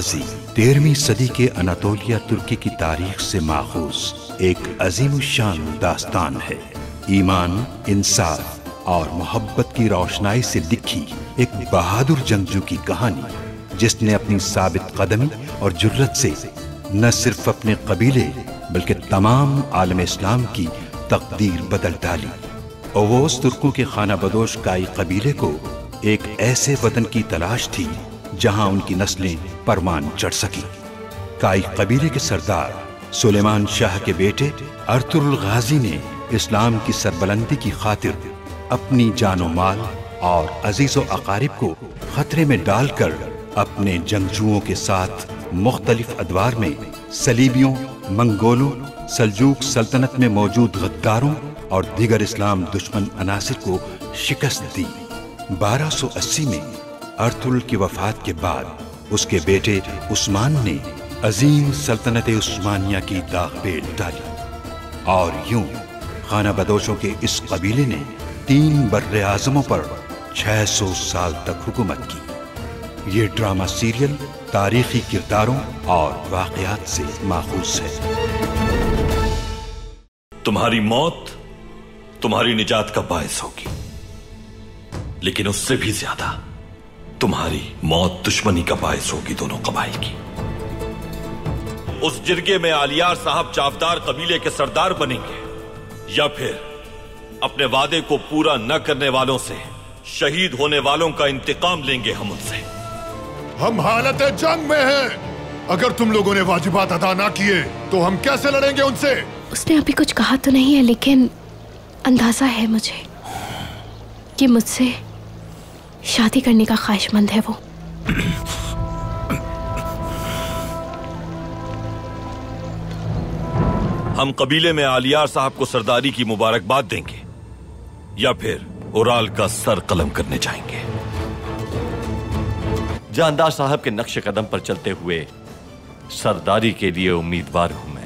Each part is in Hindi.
गाजी तेरहवीं सदी के अनातोलिया, तुर्की की तारीख से माखूज एक अजीम शान दास्तान है। ईमान, इंसाफ और मोहब्बत की रोशनाई से लिखी एक बहादुर जंगजू की कहानी, जिसने अपनी साबित कदमी और जुर्रत से न सिर्फ़ अपने कबीले, बल्कि तमाम आलम इस्लाम की तकदीर बदल डाली। ओवोस, तुर्कों के खाना बदोश काई कबीले को एक ऐसे वतन की तलाश थी जहाँ उनकी नस्लें परमान चढ़ सकी। काई कबीले के सरदार सुलेमान शाह के बेटे अरतुल गाजी ने इस्लाम की सरबलंदी की खातिर अपनी जानो माल और अजीजो अकारिब को खतरे में डालकर अपने जंगजुओं के साथ मुख्तलिफ़ अदवार में सलीबियों, मंगोलों, सलजूक सल्तनत में मौजूद गद्दारों और दीगर इस्लाम दुश्मन अनासिर को शिकस्त दी। 1280 में अर्थुल की वफात के बाद उसके बेटे उस्मान ने अजीम सल्तनत उस्मानिया की दाग पेट डाली। और यूँ खाना बदोशों के इस कबीले ने तीन बर्र आजमों पर 600 साल तक हुकूमत की। ये ड्रामा सीरियल तारीखी किरदारों और वाकयात से माखूज है। तुम्हारी मौत तुम्हारी निजात का बायस होगी, लेकिन उससे भी ज़्यादा तुम्हारी मौत दुश्मनी का बायस होगी दोनों कबाइल की। उस जिरगे में आलियार साहब चावदार कबीले के सरदार बनेंगे या फिर अपने वादे को पूरा न करने वालों से शहीद होने वालों का इंतकाम लेंगे हम उनसे। हम हालत जंग में हैं। अगर तुम लोगों ने वाजिबात अदा ना किए तो हम कैसे लड़ेंगे उनसे? उसने अभी कुछ कहा तो नहीं है लेकिन अंदाज़ा है मुझे कि मुझसे शादी करने का ख्वाहिशमंद है वो। हम कबीले में आलियार साहब को सरदारी की मुबारकबाद देंगे, या फिर उराल का सर कलम करने जाएँगे। जानदार साहब के नक्श कदम पर चलते हुए सरदारी के लिए उम्मीदवार हूँ मैं।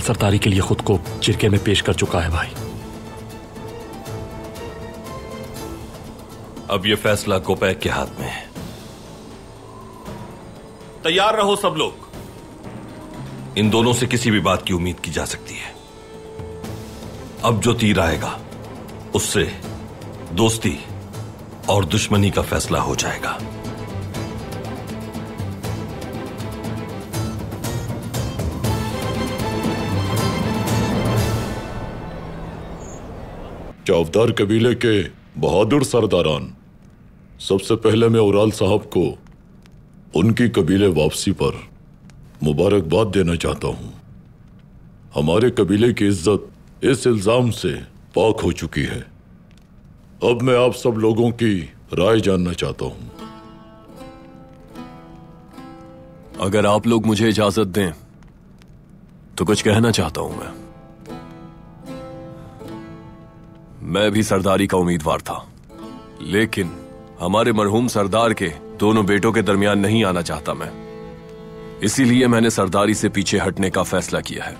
उराल सरदारी के लिए खुद को चिरके में पेश कर चुका है भाई। अब यह फैसला गोपैक के हाथ में है। तैयार रहो सब लोग। इन दोनों से किसी भी बात की उम्मीद की जा सकती है। अब जो तीर आएगा उससे दोस्ती और दुश्मनी का फैसला हो जाएगा। चौवदार कबीले के बहादुर सरदारान, सबसे पहले मैं उराल साहब को उनकी कबीले वापसी पर मुबारकबाद देना चाहता हूँ। हमारे कबीले की इज़्ज़त इस इल्ज़ाम से पाक हो चुकी है। अब मैं आप सब लोगों की राय जानना चाहता हूँ। अगर आप लोग मुझे इजाज़त दें तो कुछ कहना चाहता हूँ मैं। मैं भी सरदारी का उम्मीदवार था। लेकिन हमारे मरहूम सरदार के दोनों बेटों के दरमियान नहीं आना चाहता मैं। इसीलिए मैंने सरदारी से पीछे हटने का फैसला किया है।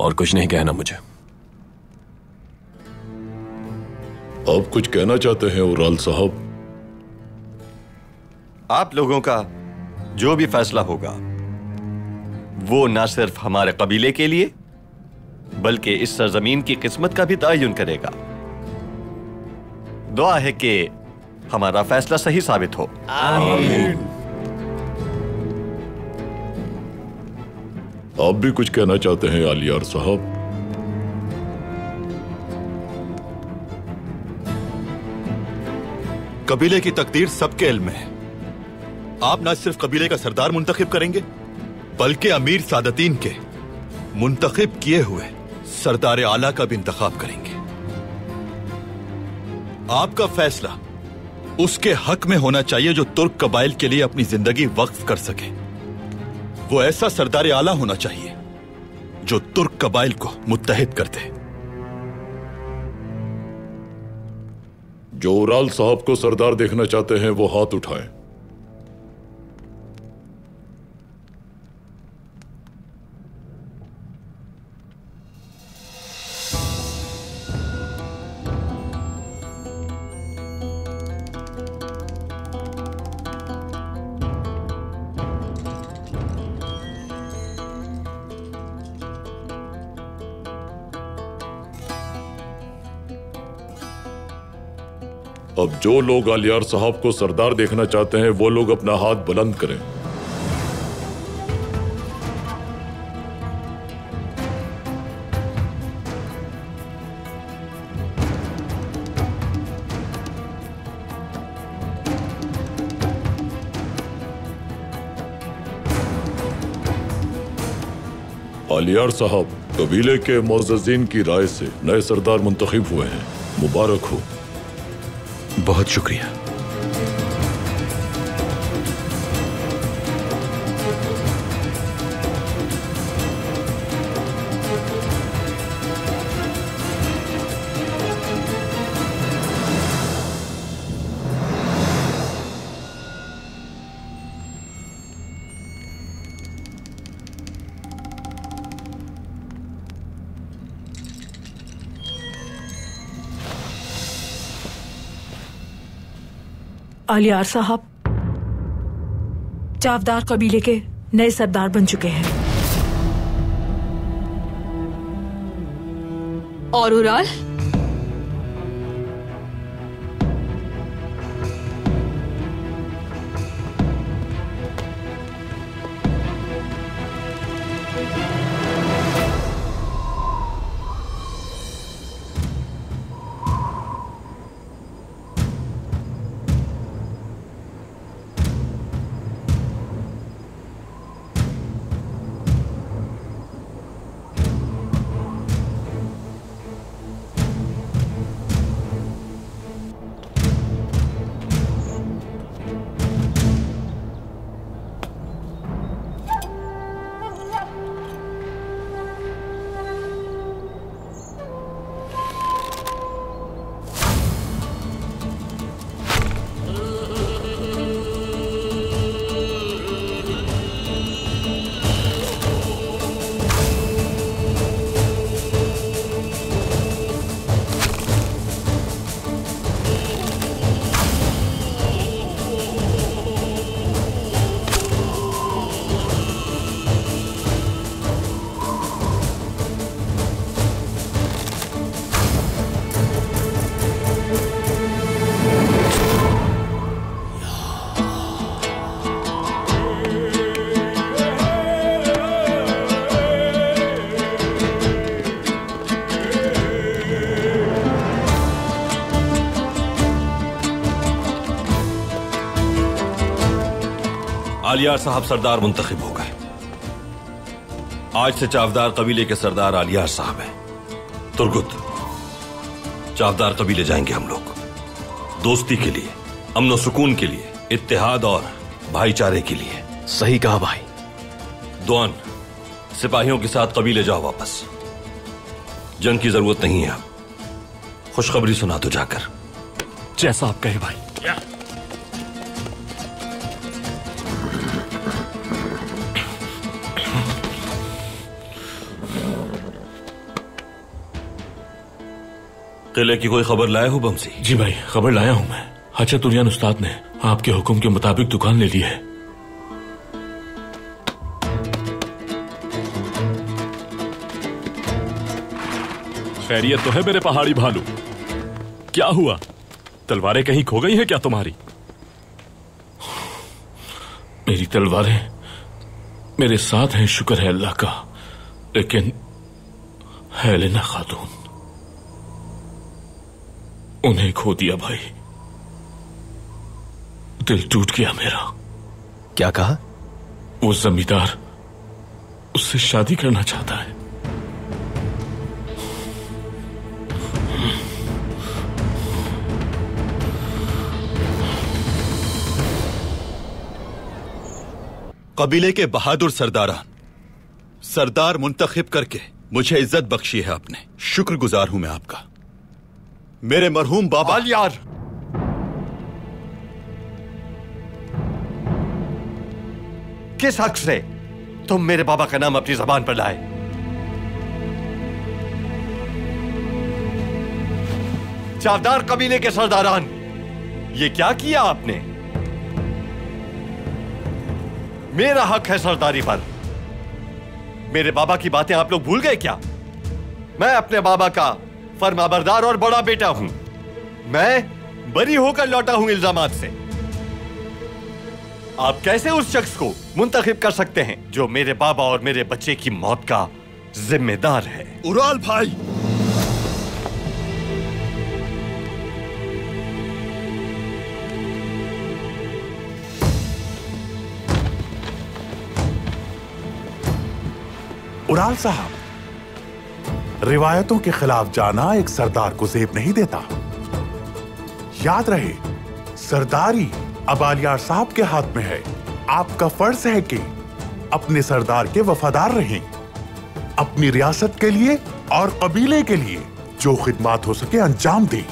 और कुछ नहीं कहना मुझे। आप कुछ कहना चाहते हैं उराल साहब? आप लोगों का जो भी फैसला होगा वो ना सिर्फ़ हमारे कबीले के लिए बल्कि इस सरजमीन की किस्मत का भी तयन करेगा। दुआ है कि हमारा फैसला सही साबित हो। आप भी कुछ कहना चाहते हैं आलियार साहब? कबीले की तकदीर सबके इल्म में है। आप ना सिर्फ़ कबीले का सरदार मुंतखब करेंगे बल्कि अमीर सादतीन के मुंतखब किए हुए। सरदार आला का भी इंतखाब करेंगे। आपका फैसला उसके हक में होना चाहिए जो तुर्क कबाइल के लिए अपनी ज़िंदगी वक्फ कर सके। वो ऐसा सरदार आला होना चाहिए जो तुर्क कबाइल को मुतहद कर दे। जो उराल साहब को सरदार देखना चाहते हैं, वो हाथ उठाएँ। जो लोग आलियार साहब को सरदार देखना चाहते हैं, वो लोग अपना हाथ बुलंद करें। आलियार साहब कबीले के मोजीन की राय से नए सरदार मुंतखब हुए हैं। मुबारक हो। बहुत शुक्रिया। आलियार साहब चावदार कबीले के नए सरदार बन चुके हैं। और उराल आलियार साहब सरदार मुंतखब हो गए। आज से चावदार कबीले के सरदार आलियार साहब हैं। तुरगुत चावदार कबीले जाएँगे हम लोग। दोस्ती के लिए अमन सुकून के लिए इत्तेहाद और भाईचारे के लिए। सही कहा भाई। दोन सिपाहियों के साथ कबीले जाओ वापस। जंग की ज़रूरत नहीं है अब। खुशखबरी सुना तो जाकर। जैसा आप कहे भाई। किले की कोई खबर लाए हो बमसी जी भाई खबर लाया हूँ मैं। अच्छा तुलियान उस्ताद ने आपके हुक्म के मुताबिक दुकान ले ली है। खैरियत तो है मेरे पहाड़ी भालू। क्या हुआ? तलवारें कहीं खो गई हैं क्या तुम्हारी? मेरी तलवारें मेरे साथ हैं शुक्र है अल्लाह का। लेकिन हेलेना खातून। उन्हें खो दिया भाई। दिल टूट गया मेरा। क्या कहा? वो जमींदार उससे शादी करना चाहता है। कबीले के बहादुर सरदारान सरदार मुंतखब करके मुझे इज़्ज़त बख्शी है आपने शुक्रगुजार हूँ मैं आपका। मेरे मरहूम बाबा। यार किस हक से तुम मेरे बाबा का नाम अपनी जबान पर लाए? चावदार कबीले के सरदारान ये क्या किया आपने? मेरा हक है सरदारी पर। मेरे बाबा की बातें आप लोग भूल गए क्या? मैं अपने बाबा का फरमाबरदार और बड़ा बेटा हूँ। मैं बरी होकर लौटा हूँ इल्ज़ाम से। आप कैसे उस शख्स को मुंतखब कर सकते हैं जो मेरे बाबा और मेरे बच्चे की मौत का जिम्मेदार है? उराल भाई। उराल साहब रिवायतों के खिलाफ जाना एक सरदार को जेब नहीं देता। याद रहे, सरदारी अब आलियार साहब के हाथ में है। आपका फ़र्ज़ है कि अपने सरदार के वफादार रहें। अपनी रियासत के लिए और कबीले के लिए जो खिदमात हो सके अंजाम दें।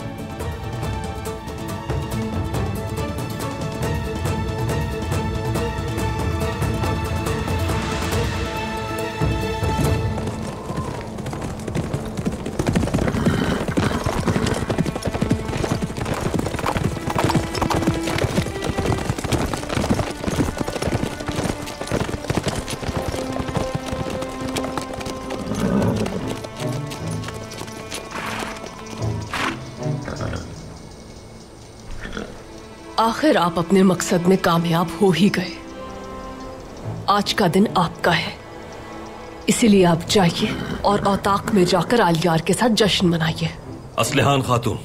आखिर आप अपने मकसद में कामयाब हो ही गए। आज का दिन आपका है। इसीलिए आप जाइए और औताक में जाकर आलियार के साथ जश्न मनाइए। असलहान खातून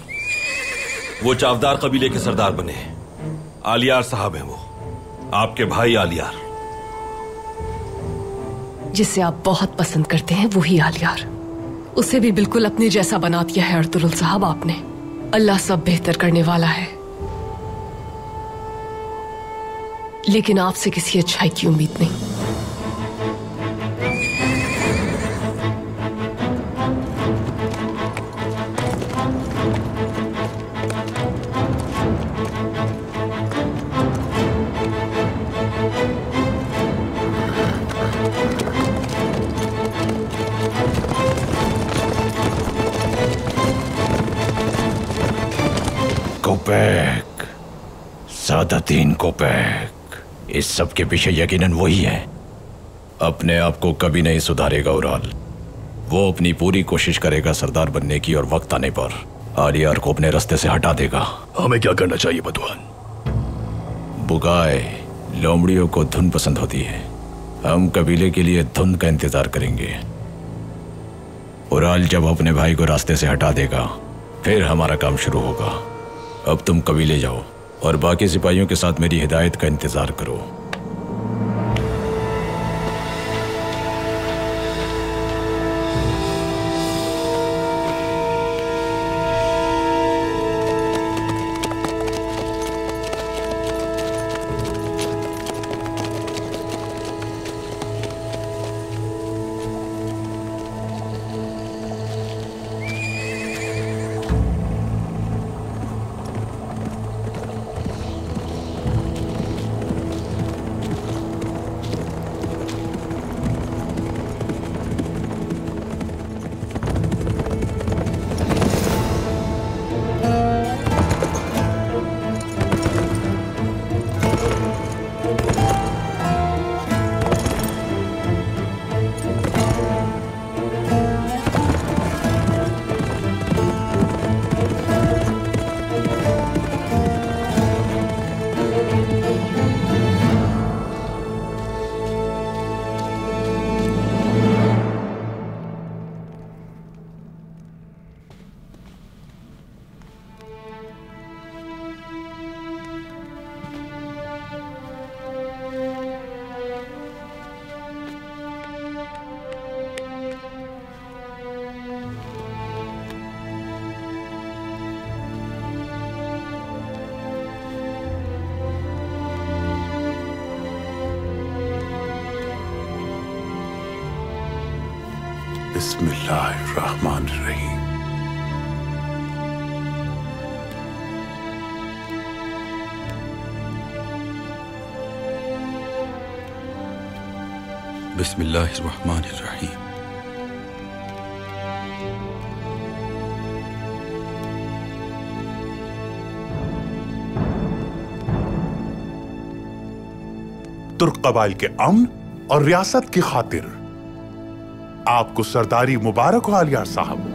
वो चावदार कबीले के सरदार बने हैं। आलियार साहब हैं वो। आपके भाई आलियार। जिसे आप बहुत पसंद करते हैं वही आलियार। उसे भी बिल्कुल अपने जैसा बना दिया है अर्तुल साहब आपने। अल्लाह सब बेहतर करने वाला है। लेकिन आपसे किसी अच्छाई की उम्मीद नहीं। कोपैक। सादा तीन कोपैक। इस सब के पीछे यकीनन वही है। अपने आप को कभी नहीं सुधारेगा उराल। वो अपनी पूरी कोशिश करेगा सरदार बनने की और वक्त आने पर। आलियार को अपने रास्ते से हटा देगा। हमें क्या करना चाहिए बदवान बुगाए लोमड़ियों को धुन पसंद होती है। हम कबीले के लिए धुन का इंतज़ार करेंगे। उराल जब अपने भाई को रास्ते से हटा देगा फिर हमारा काम शुरू होगा। अब तुम कबीले जाओ। और बाकी सिपाहियों के साथ मेरी हिदायत का इंतज़ार करो। बिस्मिल्लाहिर्रहमानिर्रहीम तुर्क कबाइल के अमन और रियासत की खातिर आपको सरदारी मुबारक हो, आलियार साहब।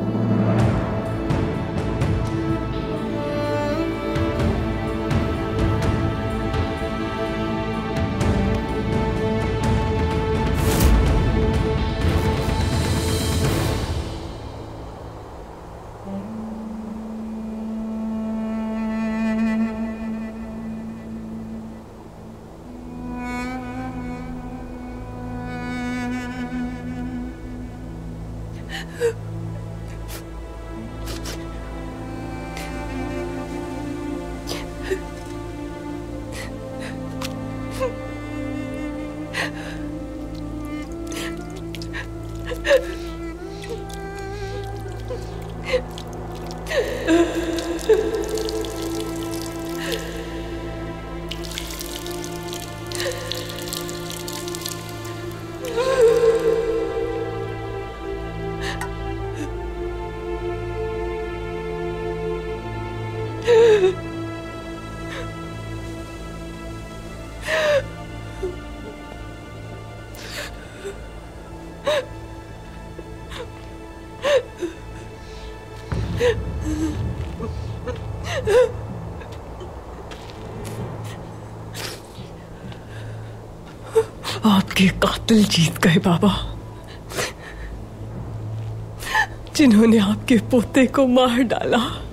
आपके कातिल जीत गए, बाबा। जिन्होंने आपके पोते को मार डाला,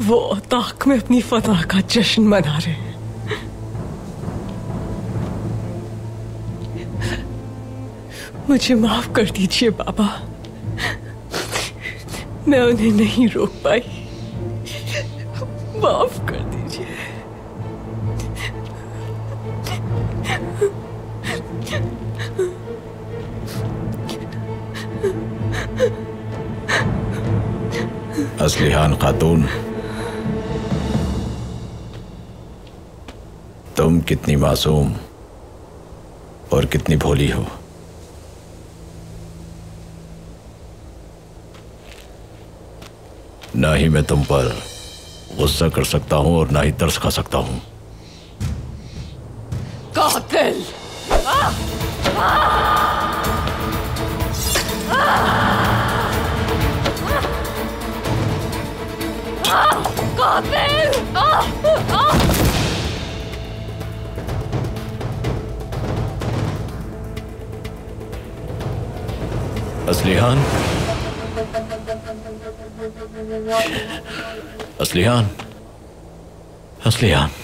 वो औताक में अपनी फतह का जश्न मना रहे हैं। मुझे माफ़ कर दीजिए, बाबा। मैं उन्हें नहीं रोक पाई। माफ़ कर असलिहान खातून तुम कितनी मासूम और कितनी भोली हो ना ही मैं तुम पर गुस्सा कर सकता हूँ और ना ही तरस खा सकता हूँ असलिहान असलीहान असलिहान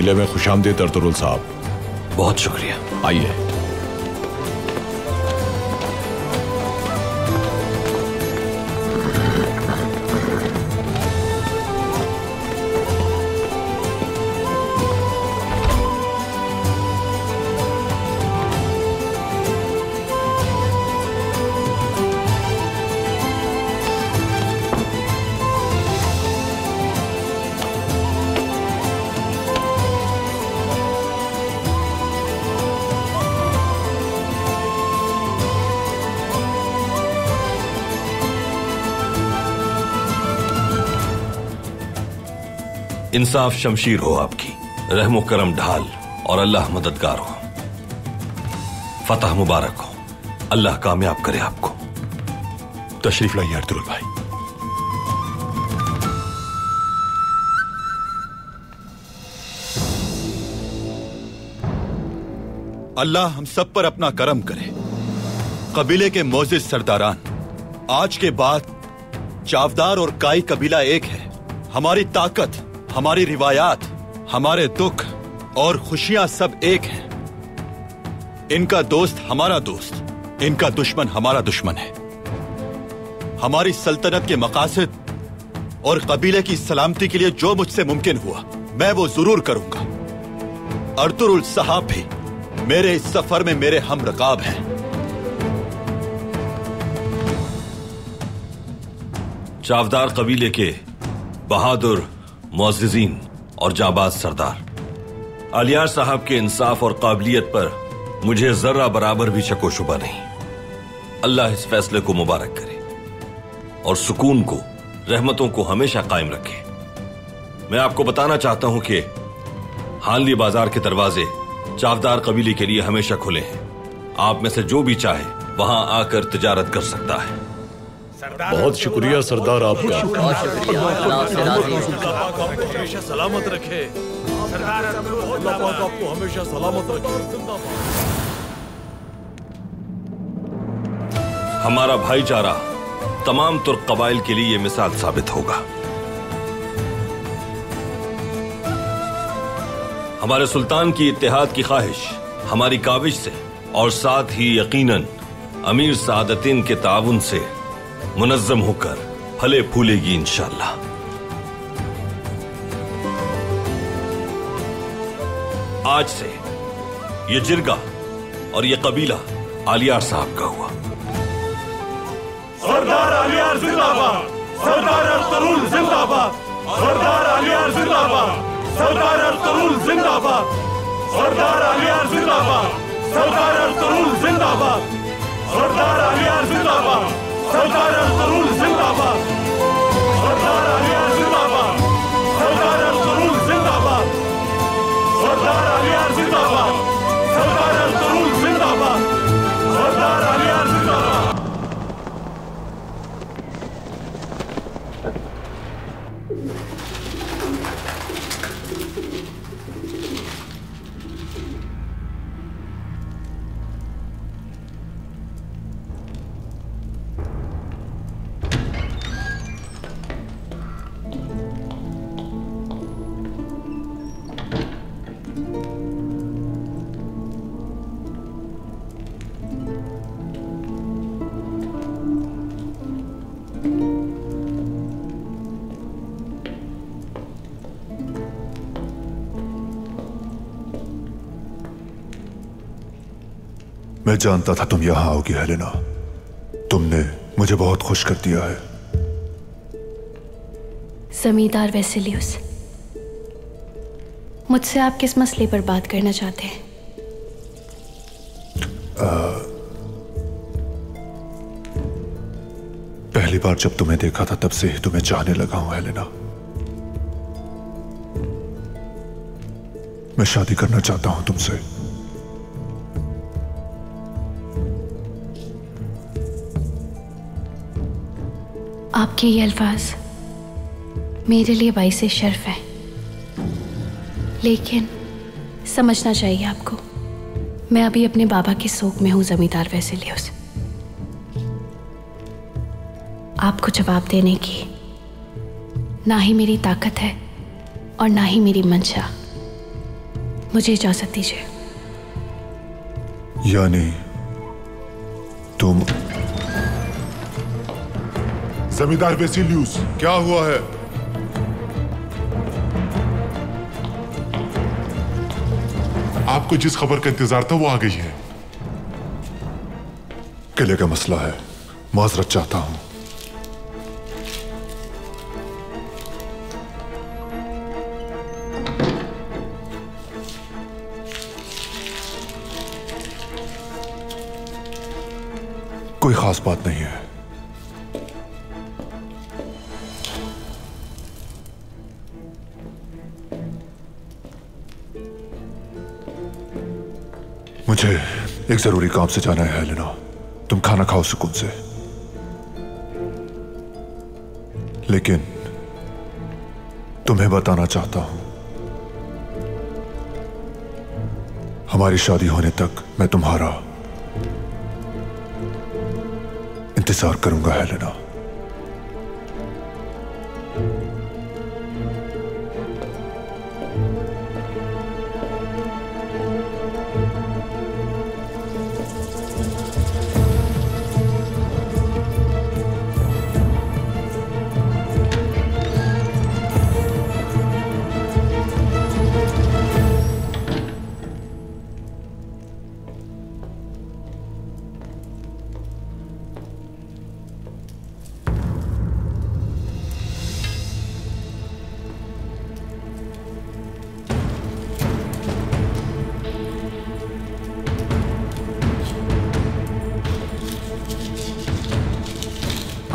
कबीले में खुशामदे तरतरुल साहब। बहुत शुक्रिया। आइए। इंसाफ शमशीर हो आपकी। रहमो करम ढाल और अल्लाह मददगार हो। फतह मुबारक हो। अल्लाह कामयाब करे आपको। तशरीफ़ लाइए अर्तुल भाई। अल्लाह हम सब पर अपना करम करे। कबीले के मोजिज सरदारान, आज के बाद चावदार और काई कबीला एक है। हमारी ताकत हमारी रिवायात, हमारे दुख और खुशियाँ सब एक हैं। इनका दोस्त हमारा दोस्त, इनका दुश्मन हमारा दुश्मन है। हमारी सल्तनत के मकासद और कबीले की सलामती के लिए जो मुझसे मुमकिन हुआ, मैं वो ज़रूर करूँगा। अर्तुरुल साहब भी मेरे इस सफ़र में मेरे हम रकाब हैं। चावदार कबीले के बहादुर मोजीन और जाबाज सरदार। आलियार साहब के इंसाफ और काबिलियत पर मुझे जर्रा बराबर भी शको शुबा नहीं। अल्लाह इस फैसले को मुबारक करे और सुकून को, रहमतों को हमेशा कायम रखे। मैं आपको बताना चाहता हूँ कि हानली बाज़ार के दरवाजे चावदार कबीले के लिए हमेशा खुले हैं। आप में से जो भी चाहे, वहाँ आकर तिजारत कर सकता है। बहुत शुक्रिया सरदार आपका। हमेशा सलामत रखे। आपको हमेशा सलामत रखे। हमारा भाईचारा तमाम तुर्क कबाइल के लिए मिसाल साबित होगा। हमारे सुल्तान की इत्तेहाद की ख्वाहिश हमारी काविश से और साथ ही यकीनन अमीर सादतीन के ताउन से मुनज्जम होकर फले फूलेगी इंशाला आज से ये जिरगा और ये कबीला आलियार साहब का हुआ। सरदार आलियार सरदार अरतरुल जिंदाबाद, सरदार आलियार जिंदाबाद, सरदार अरतरुल जिंदाबाद, सरदार आलियार जिंदाबाद, सरदार अरतरुल जिंदाबाद, सरदार आलियार जिंदाबाद। सरदार अरतरुल जिंदाबाद सरदार आलियार जिंदाबाद सरदार अरतरुल जिंदाबाद सरदार आलियार जिंदाबाद सरदार अरतरुल जिंदाबाद सरदार मैं जानता था तुम यहाँ आओगी हेलेना। तुमने मुझे बहुत खुश कर दिया है। जमींदार वेसिलियस मुझसे आप किस मसले पर बात करना चाहते हैं? आ, पहली बार जब तुम्हें देखा था तब से ही तुम्हें चाहने लगा हूँ हेलेना। मैं शादी करना चाहता हूँ तुमसे। आपके ये अल्फाज मेरे लिए बाईस शर्फ है। लेकिन समझना चाहिए आपको, मैं अभी अपने बाबा के सोख में हूँ, जमींदार वैसिलियस। आपको जवाब देने की ना ही मेरी ताकत है और ना ही मेरी मंशा। मुझे इजाज़त दीजिए। यानी तुम जमींदार वेसिलियस क्या हुआ है? आपको जिस खबर का इंतज़ार था वो आ गई है। किले का मसला है। माजरत चाहता हूँ। कोई खास बात नहीं है। एक ज़रूरी काम से जाना है हेलेना तुम खाना खाओ सुकून से। लेकिन तुम्हें बताना चाहता हूँ, हमारी शादी होने तक मैं तुम्हारा इंतज़ार करूँगा हेलेना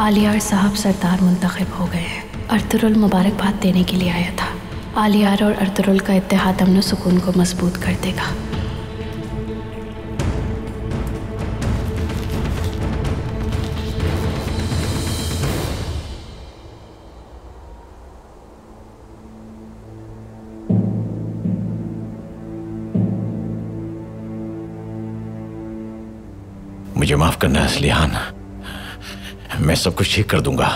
आलियार साहब सरदार मुंतखब हो गए हैं। अर्तुरुल मुबारकबाद देने के लिए आया था। आलियार और अर्तुरुल का इत्तेहाद अमन सुकून को मज़बूत कर देगा। मुझे माफ़ करना असलिहान मैं सब कुछ ठीक कर दूँगा।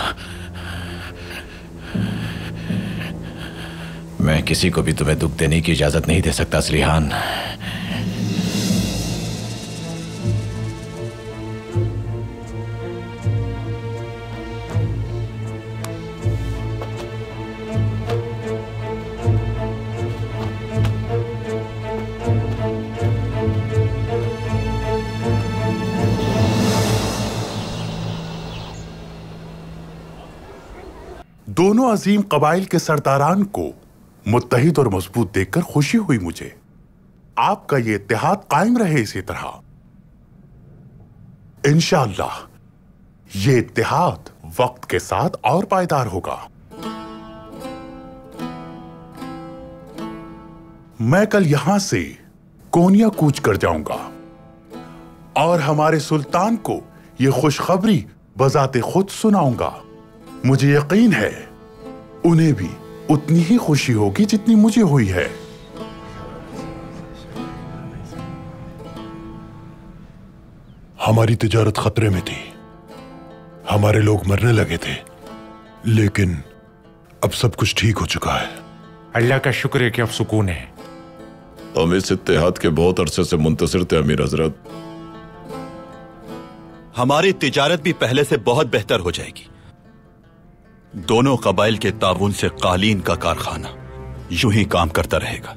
मैं किसी को भी तुम्हें दुख देने की इजाज़त नहीं दे सकता असलिहान दोनों अजीम कबाइल के सरदारान को मुत्तहिद और मज़बूत देखकर खुशी हुई मुझे। आपका ये इतिहाद कायम रहे इसी तरह। इंशाअल्लाह, ये इत्तेहाद वक्त के साथ और पायदार होगा। मैं कल यहाँ से कोनिया कूच कर जाऊँगा और हमारे सुल्तान को यह खुशखबरी बजाते खुद सुनाऊँगा। मुझे यकीन है उन्हें भी उतनी ही खुशी होगी जितनी मुझे हुई है। हमारी तिजारत खतरे में थी। हमारे लोग मरने लगे थे। लेकिन अब सब कुछ ठीक हो चुका है। अल्लाह का शुक्र है कि अब सुकून है। हम इस इत्तेहाद के बहुत अरसे से मुंतसर थे अमीर हज़रत। हमारी तिजारत भी पहले से बहुत बेहतर हो जाएगी। दोनों कबाइल के ताउन से कालीन का कारखाना यूँ ही काम करता रहेगा।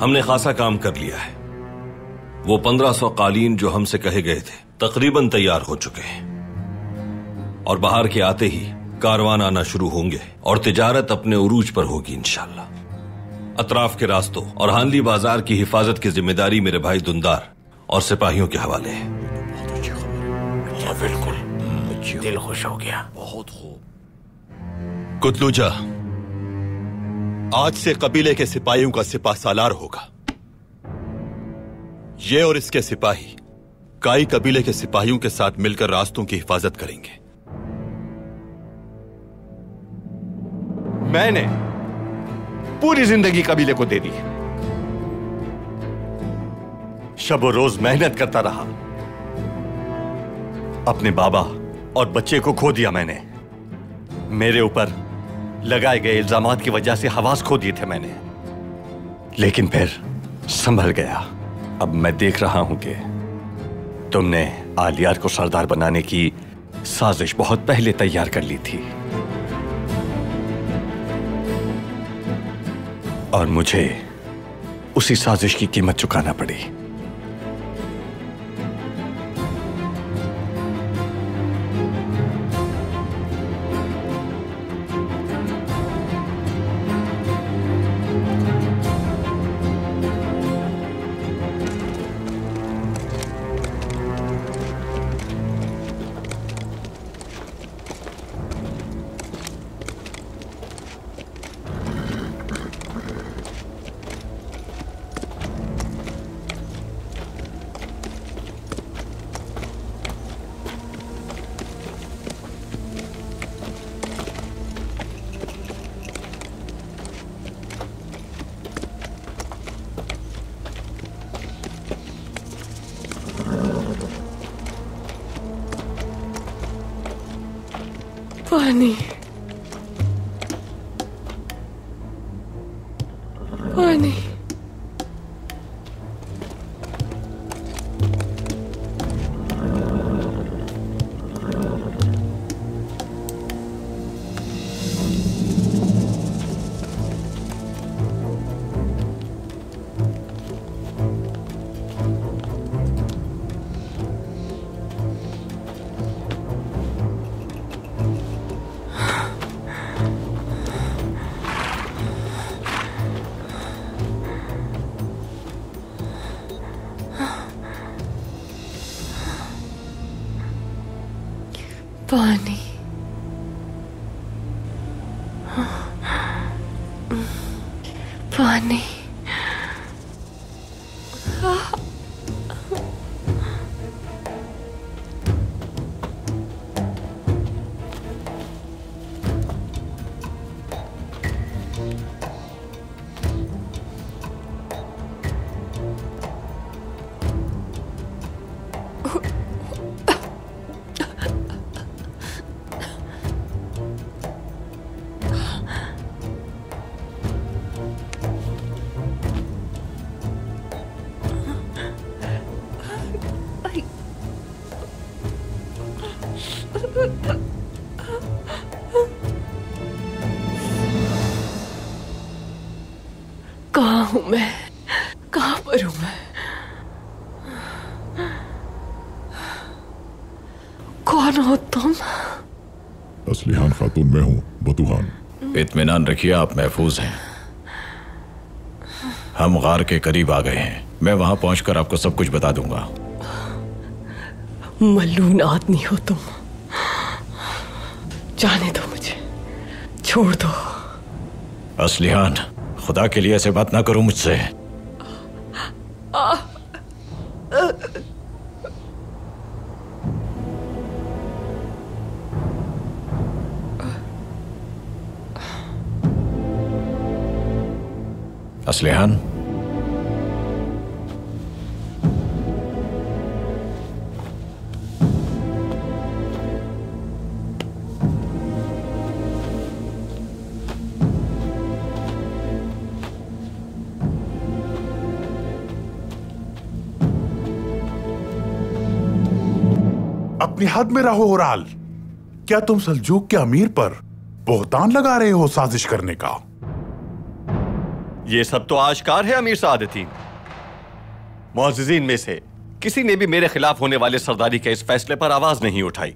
हमने खासा काम कर लिया है। वो पंद्रह सौ कालीन जो हमसे कहे गए थे तकरीबन तैयार हो चुके हैं। और बाहर के आते ही कारवान आना शुरू होंगे और तिजारत अपने उरूज पर होगी इंशाला अतराफ के रास्तों और हानली बाज़ार की हिफाजत की ज़िम्मेदारी मेरे भाई दुंदार और सिपाहियों के हवाले है बिल्कुल। दिल खुश हो गया। बहुत खूब। कुतलूजा आज से कबीले के सिपाहियों का सिपा सालार होगा। ये और इसके सिपाही काई कबीले के सिपाहियों के साथ मिलकर रास्तों की हिफाजत करेंगे। मैंने पूरी ज़िंदगी कबीले को दे दी। शब रोज मेहनत करता रहा। अपने बाबा और बच्चे को खो दिया मैंने। मेरे ऊपर लगाए गए इल्ज़ाम की वजह से हवास खो दिए थे मैंने। लेकिन फिर संभल गया। अब मैं देख रहा हूँ कि तुमने आलियार को सरदार बनाने की साजिश बहुत पहले तैयार कर ली थी। और मुझे उसी साजिश की कीमत चुकाना पड़ी। funny. इत्मीनान रखिए आप महफूज हैं। हम गार के करीब आ गए हैं। मैं वहाँ पहुंचकर आपको सब कुछ बता दूँगा। मलून आदमी हो तुम। जाने दो मुझे। छोड़ दो। असलिहान खुदा के लिए ऐसे बात ना करो मुझसे। असलिहान अपनी हद में रहो, ओराल। क्या तुम सलजूक के अमीर पर बोहतान लगा रहे हो साजिश करने का? ये सब तो आश्कार है, अमीर सादतीन। मोजीन में से किसी ने भी मेरे खिलाफ होने वाले सरदारी के इस फैसले पर आवाज़ नहीं उठाई।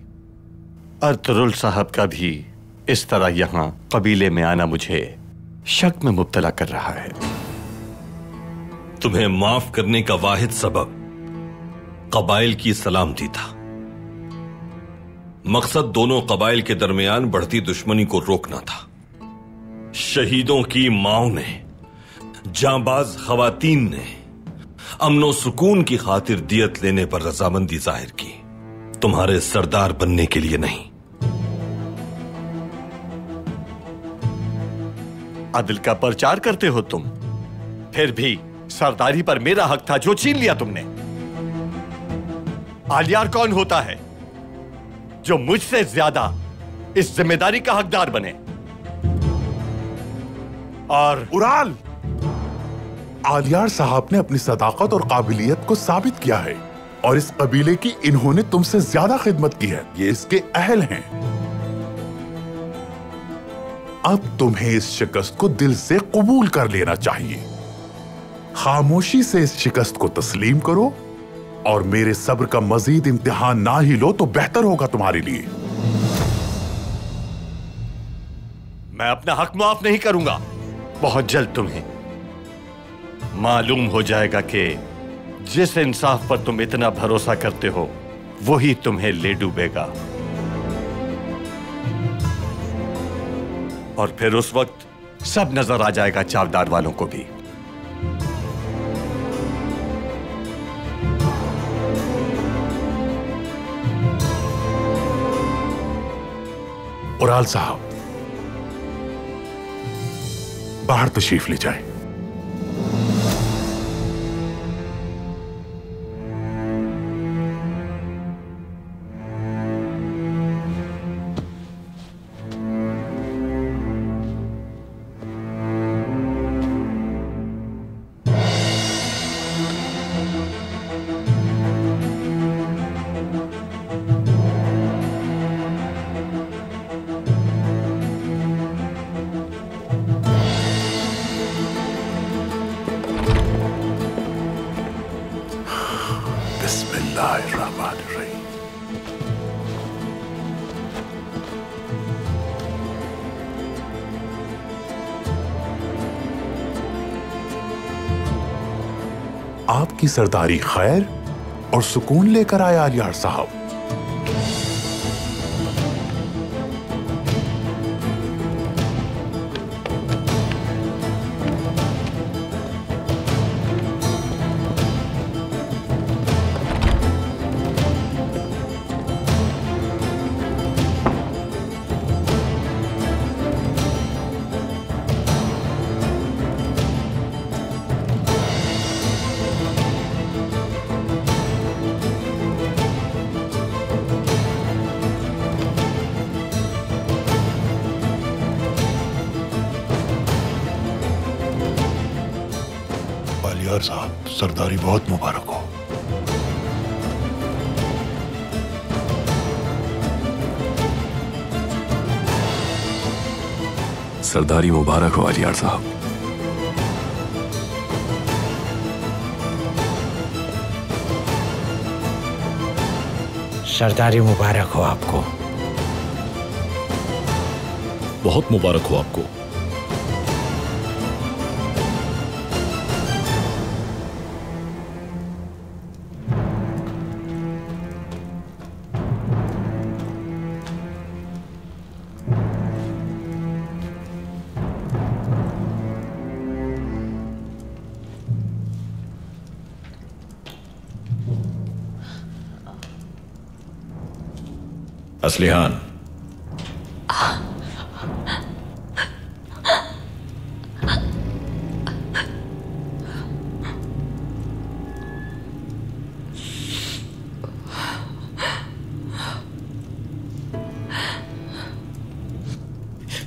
अर्तरुल साहब का भी इस तरह यहाँ कबीले में आना मुझे शक में मुबतला कर रहा है। तुम्हें माफ़ करने का वाहिद सबब कबाइल की सलामती था। मकसद दोनों कबाइल के दरमियान बढ़ती दुश्मनी को रोकना था। शहीदों की माओ ने जांबाज खवातीन ने अमनो सुकून की खातिर दियत लेने पर रजामंदी ज़ाहिर की। तुम्हारे सरदार बनने के लिए नहीं। अदल का प्रचार करते हो तुम। फिर भी सरदारी पर मेरा हक था जो छीन लिया तुमने। आलियार कौन होता है जो मुझसे ज़्यादा इस ज़िम्मेदारी का हकदार बने? और उराल! आलियार साहब ने अपनी सदाकत और काबिलियत को साबित किया है और इस कबीले की इन्होंने तुमसे ज़्यादा खिदमत की है। ये इसके अहल हैं। अब तुम्हें इस शिकस्त को दिल से कबूल कर लेना चाहिए। खामोशी से इस शिकस्त को तस्लीम करो और मेरे सब्र का मजीद इम्तिहान ना ही लो तो बेहतर होगा तुम्हारे लिए। मैं अपना हक माफ़ नहीं करूँगा। बहुत जल्द तुम्हें मालूम हो जाएगा कि जिस इंसाफ पर तुम इतना भरोसा करते हो, वही तुम्हें ले डूबेगा और फिर उस वक्त सब नज़र आ जाएगा चावदार वालों को भी। उराल साहब, बाहर तशरीफ़ ले जाए। आपकी सरदारी खैर और सुकून लेकर आया अलियार साहब। सरदारी बहुत मुबारक हो। सरदारी मुबारक हो अलियार साहब। सरदारी मुबारक हो आपको। बहुत मुबारक हो आपको। असलिहान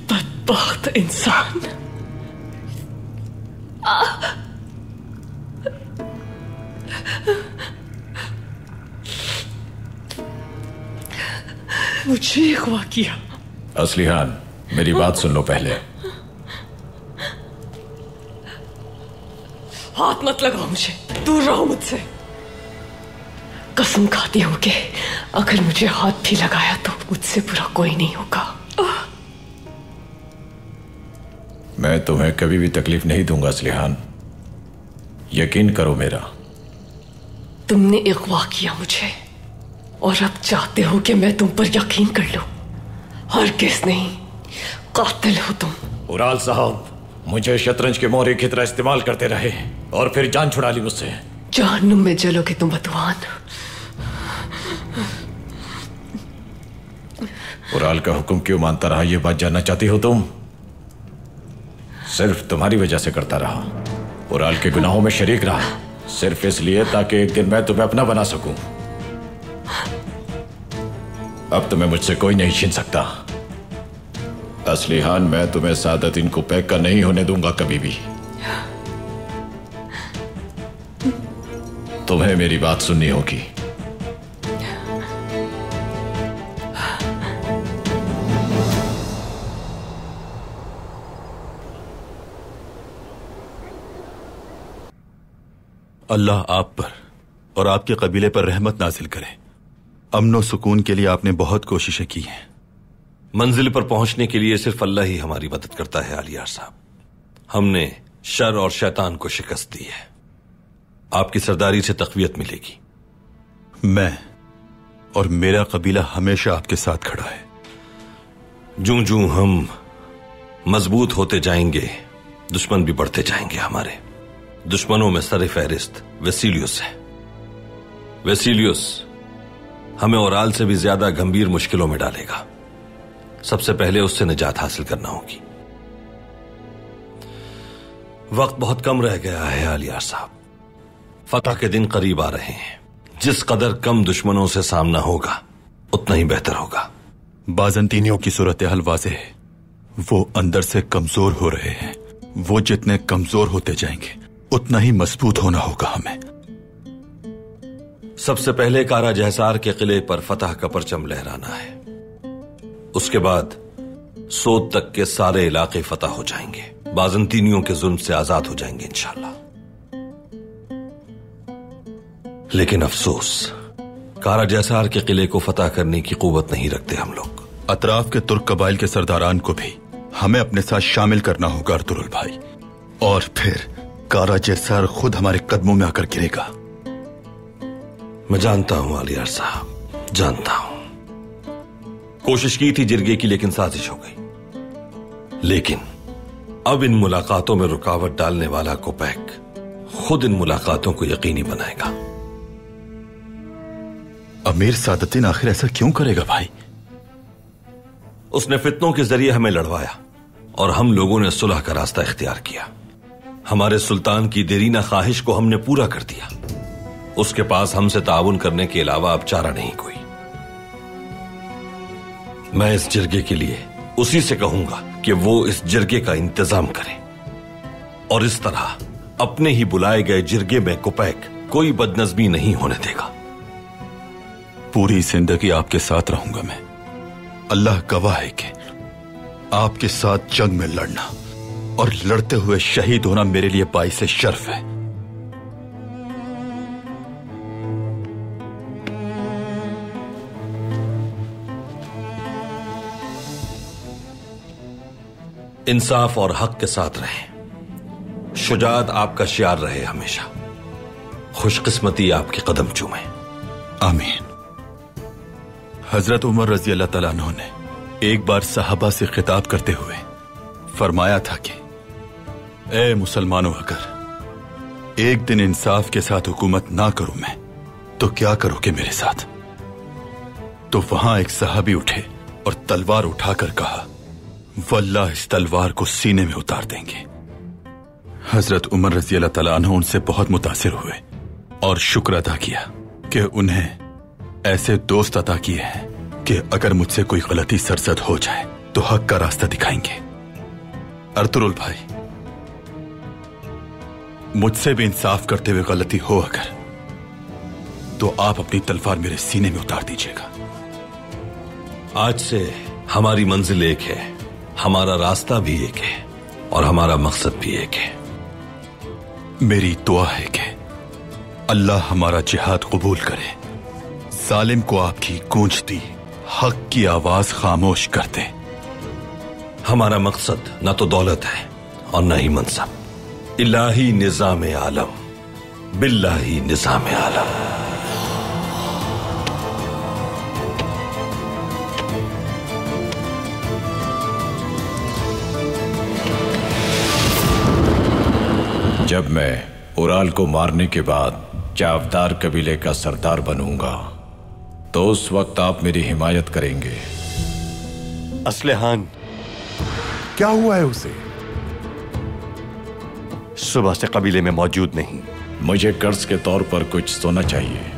बदबख्त इंसान मुझे अगवा किया। असलिहान मेरी बात सुन लो पहले। हाथ मत लगाओ मुझे दूर रहो मुझसे। कसम खाती हूँ कि अगर मुझे हाथ भी लगाया तो मुझसे बुरा कोई नहीं होगा। मैं तुम्हें कभी भी तकलीफ़ नहीं दूँगा असलिहान। यकीन करो मेरा। तुमने अगवा किया मुझे। और अब चाहते हो कि मैं तुम पर यकीन कर लूँ। हर किस नहीं कातिल हो तुम। उराल साहब मुझे शतरंज के मोहरे की तरह इस्तेमाल करते रहे और फिर जान छुड़ा ली मुझसे। जहन्नुम में जलोगे तुम बदवान उराल का हुक्म क्यों मानता रहा? यह बात जानना चाहती हो तुम? सिर्फ़ तुम्हारी वजह से करता रहा। उराल के गुनाहों में शरीक रहा। सिर्फ़ इसलिए ताकि एक दिन मैं तुम्हें अपना बना सकूँ। अब तुम्हें मुझसे कोई नहीं छीन सकता। असलीहान, मैं तुम्हें सादत इनको पैक का नहीं होने दूँगा कभी भी। तुम्हें मेरी बात सुननी होगी। अल्लाह आप पर और आपके कबीले पर रहमत नाजिल करे। अमन सुकून के लिए आपने बहुत कोशिशें की हैं। मंजिल पर पहुँचने के लिए सिर्फ़ अल्लाह ही हमारी मदद करता है आलियार साहब। हमने शर और शैतान को शिकस्त दी है। आपकी सरदारी से तकवीत मिलेगी। मैं और मेरा कबीला हमेशा आपके साथ खड़ा है। जू जू हम मज़बूत होते जाएँगे दुश्मन भी बढ़ते जाएँगे हमारे। दुश्मनों में सर फहरिस्त वेसिलियस है। वेसिलियस हमें ओराल से भी ज़्यादा गंभीर मुश्किलों में डालेगा। सबसे पहले उससे निजात हासिल करना होगी। वक्त बहुत कम रह गया है, आलियार साहब। फतह के दिन करीब आ रहे हैं। जिस कदर कम दुश्मनों से सामना होगा, उतना ही बेहतर होगा। बाजंतीनियों की सूरत हाल वाजे है। वो अंदर से कमज़ोर हो रहे हैं। वो जितने कमज़ोर होते जाएँगे, उतना ही मज़बूत होना होगा हमें। सबसे पहले कारा जहसार के किले पर फतह का परचम लहराना है। उसके बाद सोद तक के सारे इलाके फतह हो जाएँगे। बाजंतीनियों के जुल्म से आज़ाद हो जाएँगे इंशाला लेकिन अफसोस कारा जैसार के किले को फतह करने की कुवत नहीं रखते हम लोग। अतराफ के तुर्क कबाइल के सरदारान को भी हमें अपने साथ शामिल करना होगा अर्तुरुल भाई। और फिर कारा जैसार खुद हमारे कदमों में आकर गिरेगा। मैं जानता हूँ आलियार साहब जानता हूँ। कोशिश की थी जिरगे की लेकिन साजिश हो गई। लेकिन अब इन मुलाकातों में रुकावट डालने वाला कोपैक खुद इन मुलाकातों को यकीनी बनाएगा। अमीर सादतिन आखिर ऐसा क्यों करेगा भाई? उसने फितनों के ज़रिए हमें लड़वाया और हम लोगों ने सुलह का रास्ता इख्तियार किया। हमारे सुल्तान की देरीना ख्वाहिश को हमने पूरा कर दिया। उसके पास हमसे ताउन करने के अलावा अब चारा नहीं कोई। मैं इस जिरगे के लिए उसी से कहूँगा कि वो इस जिरगे का इंतज़ाम करे। और इस तरह अपने ही बुलाए गए जिरगे में कुपैक कोई बदनजमी नहीं होने देगा। पूरी ज़िंदगी आपके साथ रहूँगा मैं। अल्लाह गवाह है कि आपके साथ जंग में लड़ना और लड़ते हुए शहीद होना मेरे लिए बाई से शर्फ है। इंसाफ और हक के साथ रहें। शुजात आपका शियार रहे हमेशा। खुशकिस्मती आपके कदम चूमे। आमीन। हज़रत उमर रज़ी अल्लाह तला ने एक बार साहबा से खिताब करते हुए फरमाया था कि, ए मुसलमानों अगर, एक दिन इंसाफ के साथ हुकूमत ना करूँ मैं तो क्या करोगे मेरे साथ? तो वहाँ एक साहबी उठे और तलवार उठाकर कहा वल्लाह इस तलवार को सीने में उतार देंगे। हज़रत उमर रज़ी अल्लाह तला उनसे बहुत मुतासिर हुए और शुक्र अदा किया कि उन्हें ऐसे दोस्त अदा किए हैं कि अगर मुझसे कोई गलती सरसद हो जाए तो हक का रास्ता दिखाएँगे। अर्तुरुल भाई, मुझसे भी इंसाफ करते हुए गलती हो अगर तो आप अपनी तलवार मेरे सीने में उतार दीजिएगा। आज से हमारी मंजिल एक है। हमारा रास्ता भी एक है और हमारा मकसद भी एक है। मेरी दुआ है कि अल्लाह हमारा जिहाद कबूल करे। जालिम को आपकी गूंजती हक की आवाज़ खामोश कर दे। हमारा मकसद न तो दौलत है और न ही मनसब। इलाही निज़ाम आलम बिल्लाही निज़ाम आलम जब मैं उराल को मारने के बाद चावदार कबीले का सरदार बनूँगा तो उस वक्त आप मेरी हिमायत करेंगे। असलहान क्या हुआ है उसे? सुबह से कबीले में मौजूद नहीं। मुझे कर्ज के तौर पर कुछ सोना चाहिए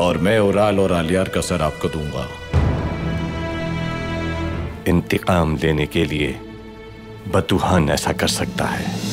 और मैं उराल और आलियार का सर आपको दूँगा। इंतकाम लेने के लिए बतूहान ऐसा कर सकता है।